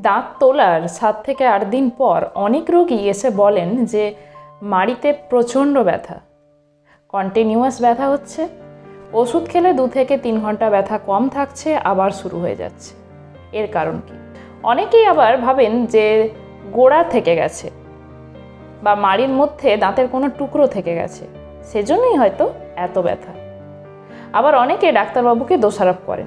দাঁত তোলার সাত থেকে আট দিন পর অনেক রোগী এসে বলেন যে, মাড়িতে প্রচণ্ড ব্যথা। কন্টিনিউয়াস ব্যথা হচ্ছে। ওষুধ খেলে দু থেকে তিন ঘণ্টা ব্যথা কম থাকছে, আবার শুরু হয়ে যাচ্ছে। এর কারণ কি? অনেকেই আবার ভাবেন যে, গোড়া থেকে গেছে বা মাড়ির মধ্যে দাঁতের কোনো টুকরো থেকে গেছে। সেজন্যই হয়তো এত ব্যথা। আবার অনেকে ডাক্তারবাবুকে দোষারোপ করেন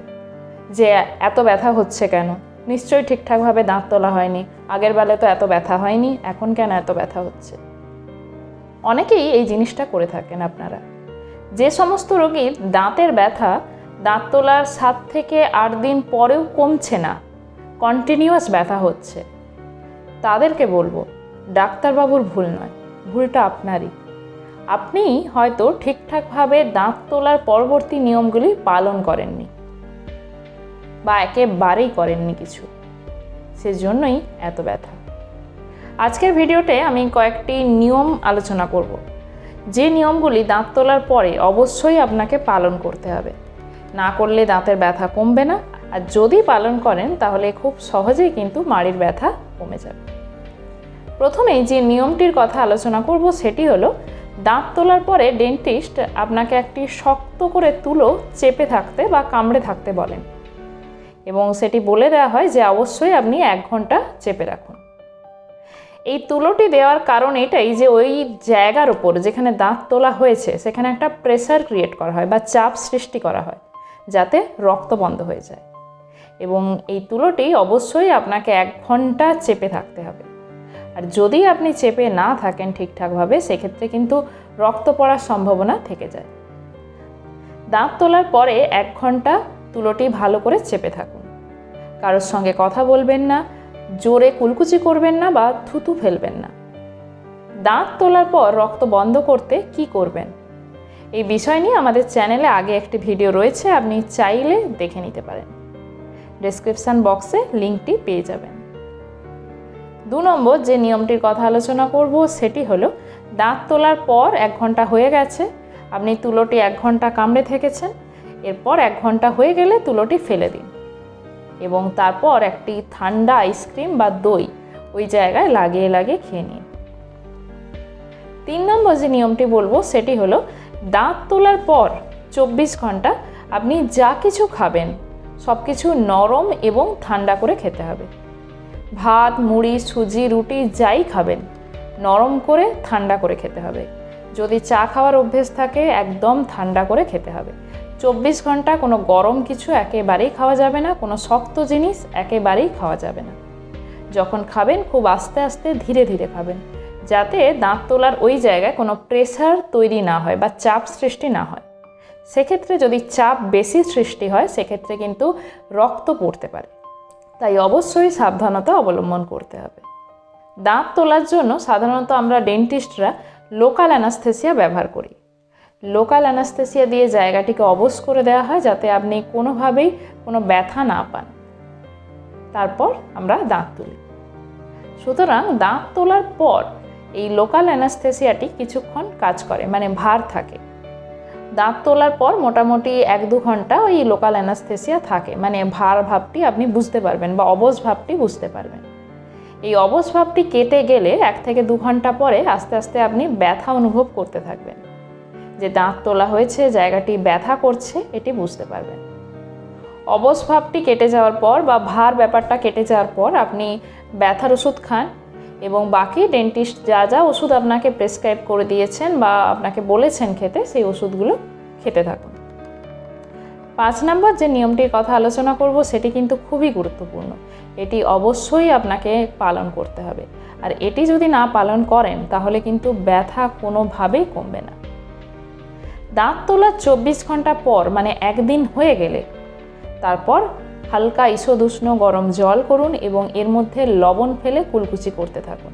যে, এত ব্যথা হচ্ছে কেন? নিশ্চয়ই ঠিকঠাকভাবে দাঁত তোলা হয়নি। আগের বেলায় তো এত ব্যথা হয়নি, এখন কেন এত ব্যথা হচ্ছে? অনেকেই এই জিনিসটা করে থাকেন আপনারা। যে সমস্ত রোগীর দাঁতের ব্যথা দাঁত তোলার সাত থেকে আট দিন পরেও কমছে না কন্টিনিউয়াস ব্যথা হচ্ছে। তাদেরকে বলব, ডাক্তারবাবুর ভুল নয়, ভুলটা আপনারই। আপনি হয়তো ঠিকঠাকভাবে দাঁত তোলার পরবর্তী নিয়মগুলি পালন করেননি। বা একেবারেই করেননি কিছু। সেজন্যই এত ব্যথা। আজকের ভিডিওতে আমি কয়েকটি নিয়ম আলোচনা করব। যে নিয়মগুলি দাঁত তোলার পরে অবশ্যই আপনাকে পালন করতে হবে। না করলে দাঁতের ব্যথা কমবে না, আর যদি পালন করেন তাহলে খুব সহজেই কিন্তু মাড়ির ব্যথা কমে যাবে। প্রথমেই যে নিয়মটির কথা আলোচনা করব সেটি হলো, দাঁত তোলার পরে ডেন্টিস্ট আপনাকে একটি শক্ত করে তুলো চেপে থাকতে বা কামড়ে থাকতে বলেন। এবং সেটি বলে দেওয়া হয় যে অবশ্যই আপনি এক ঘণ্টা চেপে রাখুন। এই তুলোটি দেওয়ার কারণ এটাই যে ওই জায়গার ওপর যেখানে দাঁত তোলা হয়েছে, সেখানে একটা প্রেসার ক্রিয়েট করা হয় বা চাপ সৃষ্টি করা হয় যাতে রক্ত বন্ধ হয়ে যায়। এবং এই তুলোটি অবশ্যই আপনাকে এক ঘণ্টা চেপে থাকতে হবে। আর যদি আপনি চেপে না থাকেন ঠিকঠাকভাবে, সেক্ষেত্রে কিন্তু রক্ত পড়ার সম্ভাবনা থেকে যায়। দাঁত তোলার পরে এক ঘণ্টা তুলোটি ভালো করে চেপে থাকুন। কারোর সঙ্গে কথা বলবেন না, জোরে কুলকুচি করবেন না বা থুতু ফেলবেন না। দাঁত তোলার পর রক্ত বন্ধ করতে কি করবেন? এই বিষয় নিয়ে আমাদের চ্যানেলে আগে একটি ভিডিও রয়েছে, আপনি চাইলে দেখে নিতে পারেন। ডেসক্রিপশান বক্সে লিঙ্কটি পেয়ে যাবেন। দু নম্বর যে নিয়মটির কথা আলোচনা করব, সেটি হলো দাঁত তোলার পর এক ঘণ্টা হয়ে গেছে, আপনি তুলোটি এক ঘণ্টা কামড়ে থেকেছেন এরপর এক ঘণ্টা হয়ে গেলে তুলোটি ফেলে দিন। এবং তারপর একটি ঠান্ডা আইসক্রিম বা দই ওই জায়গায় লাগিয়ে লাগিয়ে খেয়ে নিন। তিন নম্বর যে নিয়মটি বলব, সেটি হলো দাঁত তোলার পর চব্বিশ ঘণ্টা আপনি যা কিছু খাবেন সব কিছু নরম এবং ঠান্ডা করে খেতে হবে। ভাত, মুড়ি, সুজি, রুটি যাই খাবেন, নরম করে ঠান্ডা করে খেতে হবে। যদি চা খাওয়ার অভ্যেস থাকে, একদম ঠান্ডা করে খেতে হবে। চব্বিশ ঘণ্টা কোনো গরম কিছু একেবারেই খাওয়া যাবে না, কোনো শক্ত জিনিস একেবারেই খাওয়া যাবে না। যখন খাবেন, খুব আস্তে আস্তে ধীরে ধীরে খাবেন, যাতে দাঁত তোলার ওই জায়গায় কোনো প্রেসার তৈরি না হয় বা চাপ সৃষ্টি না হয়। সেক্ষেত্রে যদি চাপ বেশি সৃষ্টি হয়, সেক্ষেত্রে কিন্তু রক্ত পড়তে পারে। তাই অবশ্যই সাবধানতা অবলম্বন করতে হবে। দাঁত তোলার জন্য সাধারণত আমরা ডেন্টিস্টরা লোকাল অ্যানাস্থেসিয়া ব্যবহার করি। লোকাল অ্যানাস্থেসিয়া দিয়ে জায়গাটিকে অবশ করে দেওয়া হয় যাতে আপনি কোনোভাবেই কোনো ব্যথা না পান। তারপর আমরা দাঁত তুলি। সুতরাং দাঁত তোলার পর এই লোকাল অ্যানাস্থেসিয়াটি কিছুক্ষণ কাজ করে মানে ভার থাকে। দাঁত তোলার পর মোটামুটি এক দু ঘণ্টা ওই লোকাল অ্যানাস্থেসিয়া থাকে মানে ভার ভাবটি আপনি বুঝতে পারবেন বা অবশ ভাবটি বুঝতে পারবেন। এই অবশ ভাবটি কেটে গেলে এক থেকে দু ঘণ্টা পরে আস্তে আস্তে আপনি ব্যথা অনুভব করতে থাকবেন। যে দাঁত তোলা হয়েছে, জায়গাটি ব্যথা করছে, এটি বুঝতে পারবেন। অবশ ভাবটি কেটে যাওয়ার পর বা ভার ব্যাপারটা কেটে যাওয়ার পর আপনি ব্যথার ওষুধ খান এবং বাকি ডেন্টিস্ট যা যা ওষুধ আপনাকে প্রেসক্রাইব করে দিয়েছেন বা আপনাকে বলেছেন খেতে, সেই ওষুধগুলো খেতে থাকুন। পাঁচ নম্বর যে নিয়মটির কথা আলোচনা করব, সেটি কিন্তু খুবই গুরুত্বপূর্ণ। এটি অবশ্যই আপনাকে পালন করতে হবে। আর এটি যদি না পালন করেন, তাহলে কিন্তু ব্যথা কোনোভাবেই কমবে না। দাঁত তোলার চব্বিশ ঘণ্টা পর মানে একদিন হয়ে গেলে। তারপর হালকা ঈষদুষ্ণ গরম জল করুন এবং এর মধ্যে লবণ ফেলে কুলকুচি করতে থাকুন।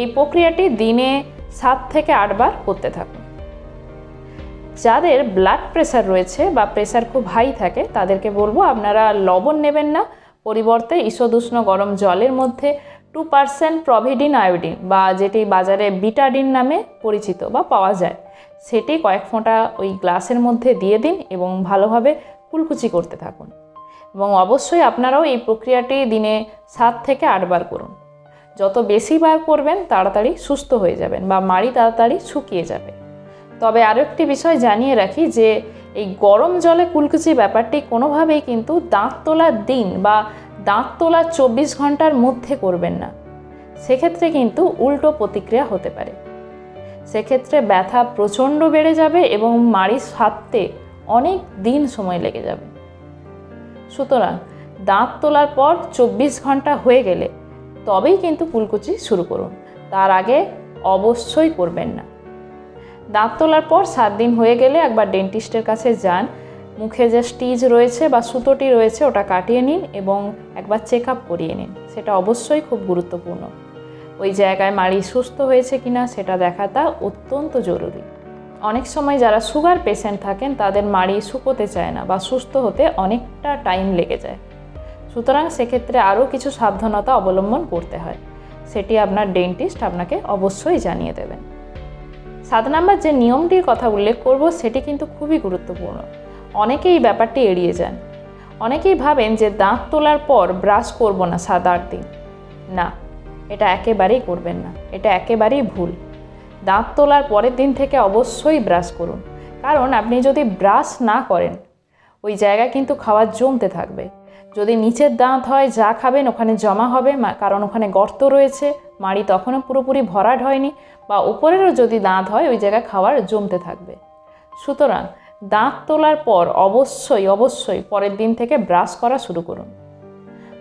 এই প্রক্রিয়াটি দিনে সাত থেকে আটবার করতে থাকুন। যাদের ব্লাড প্রেশার রয়েছে বা প্রেশার খুব হাই থাকে, তাদেরকে বলব আপনারা লবণ নেবেন না। পরিবর্তে ঈষদুষ্ণ গরম জলের মধ্যে টু পার্সেন্ট প্রভিডিন আয়োডিন বা যেটি বাজারে বিটাডিন নামে পরিচিত বা পাওয়া যায়। সেটি কয়েক ফোঁটা ওই গ্লাসের মধ্যে দিয়ে দিন এবং ভালোভাবে কুলকুচি করতে থাকুন। এবং অবশ্যই আপনারাও এই প্রক্রিয়াটি দিনে সাত থেকে আটবার করুন। যত বেশি বার করবেন, তাড়াতাড়ি সুস্থ হয়ে যাবেন বা মাড়ি তাড়াতাড়ি শুকিয়ে যাবে। তবে আরও একটি বিষয় জানিয়ে রাখি যে, এই গরম জলে কুলকুচি ব্যাপারটি কোনোভাবেই কিন্তু দাঁত তোলার দিন বা দাঁত তোলার চব্বিশ ঘণ্টার মধ্যে করবেন না। সেক্ষেত্রে কিন্তু উল্টো প্রতিক্রিয়া হতে পারে। সেক্ষেত্রে ব্যথা প্রচণ্ড বেড়ে যাবে এবং মাড়ি সারতে অনেক দিন সময় লেগে যাবে। সুতরাং দাঁত তোলার পর চব্বিশ ঘণ্টা হয়ে গেলে তবেই কিন্তু কুলকুচি শুরু করুন। তার আগে অবশ্যই করবেন না। দাঁত তোলার পর সাত দিন হয়ে গেলে একবার ডেন্টিস্টের কাছে যান। মুখে যে স্টিচ রয়েছে বা সুতোটি রয়েছে ওটা কাটিয়ে নিন এবং একবার চেক আপ করিয়ে নিন। সেটা অবশ্যই খুব গুরুত্বপূর্ণ। ওই জায়গায় মাড়ি সুস্থ হয়েছে কিনা সেটা দেখাটা অত্যন্ত জরুরি। অনেক সময় যারা সুগার পেশেন্ট থাকেন, তাদের মাড়ি শুকোতে চায় না বা সুস্থ হতে অনেকটা টাইম লেগে যায়। সুতরাং সেক্ষেত্রে আরও কিছু সাবধানতা অবলম্বন করতে হয়। সেটি আপনার ডেন্টিস্ট আপনাকে অবশ্যই জানিয়ে দেবেন। সাত নাম্বার যে নিয়মটির কথা উল্লেখ করব, সেটি কিন্তু খুবই গুরুত্বপূর্ণ। অনেকেই এই ব্যাপারটি এড়িয়ে যান। অনেকেই ভাবেন যে দাঁত তোলার পর ব্রাশ করব না সাত আট দিন। না এটা একেবারেই করবেন না। এটা একেবারেই ভুল। দাঁত তোলার পরের দিন থেকে অবশ্যই ব্রাশ করুন। কারণ আপনি যদি ব্রাশ না করেন, ওই জায়গায় কিন্তু খাবার জমতে থাকবে। যদি নিচের দাঁত হয়, যা খাবেন ওখানে জমা হবে কারণ ওখানে গর্ত রয়েছে, মাড়ি তখনও পুরোপুরি ভরাট হয়নি, বা উপরেরও যদি দাঁত হয়, ওই জায়গায় খাবার জমতে থাকবে। সুতরাং দাঁত তোলার পর অবশ্যই অবশ্যই পরের দিন থেকে ব্রাশ করা শুরু করুন।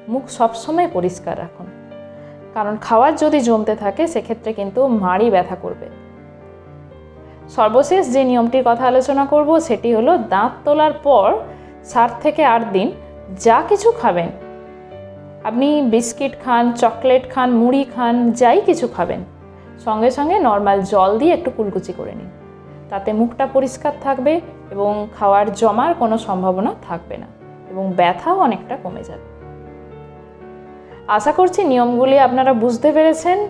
মুখ সবসময় পরিষ্কার রাখুন। কারণ খাওয়ার যদি জমতে থাকে, সেক্ষেত্রে কিন্তু মাড়ি ব্যথা করবে। সর্বশেষ যে নিয়মটির কথা আলোচনা করব, সেটি হলো দাঁত তোলার পর সাত থেকে আট দিন যা কিছু খাবেন। আপনি বিস্কিট খান, চকলেট খান, মুড়ি খান, যাই কিছু খাবেন। সঙ্গে সঙ্গে নর্মাল জল দিয়ে একটু কুলকুচি করে নিন। তাতে মুখটা পরিষ্কার থাকবে এবং খাওয়ার জমার কোনো সম্ভাবনা থাকবে না এবং ব্যথাও অনেকটা কমে যাবে। আশা করছি নিয়মগুলি আপনারা বুঝতে পেরেছেন।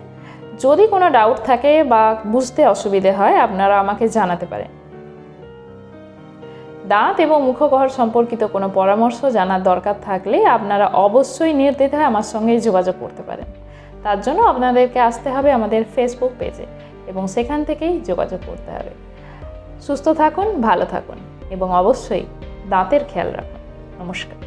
যদি কোনো ডাউট থাকে বা বুঝতে অসুবিধে হয়, আপনারা আমাকে জানাতে পারেন। দাঁত এবং মুখগহর সম্পর্কিত কোনো পরামর্শ জানার দরকার থাকলে আপনারা অবশ্যই নির্দ্বিধায় আমার সঙ্গে যোগাযোগ করতে পারেন। তার জন্য আপনাদেরকে আসতে হবে আমাদের ফেসবুক পেজে এবং সেখান থেকেই যোগাযোগ করতে হবে। সুস্থ থাকুন, ভালো থাকুন এবং অবশ্যই দাঁতের খেয়াল রাখুন। নমস্কার।